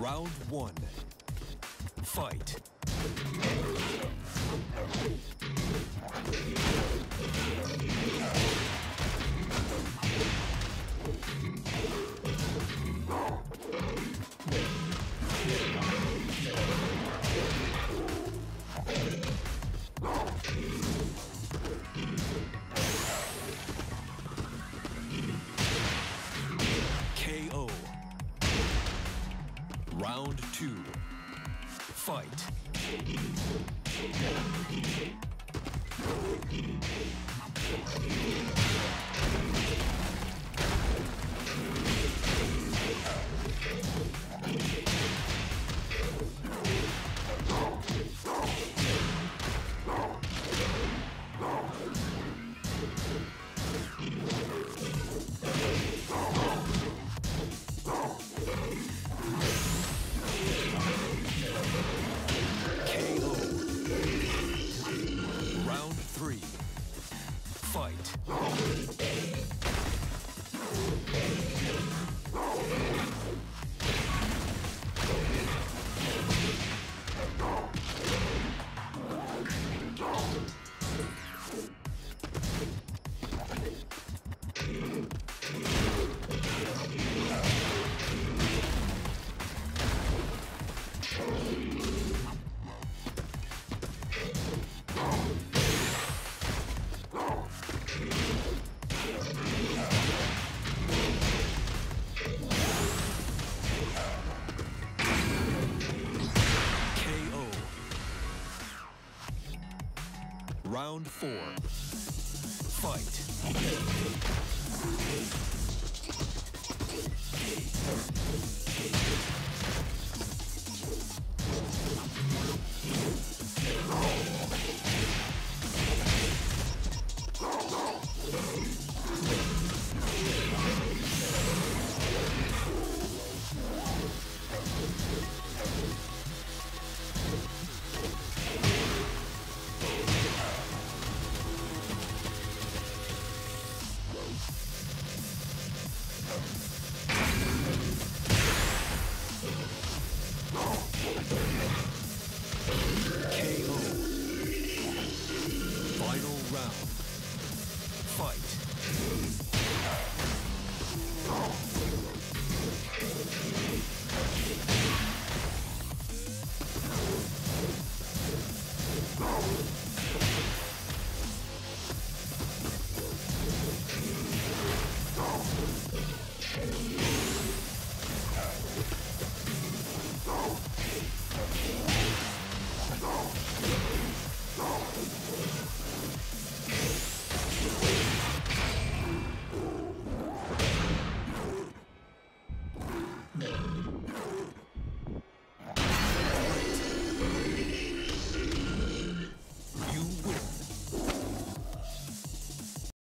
Round one. Fight. Round two. Fight. Fight. Round four. Fight. fight.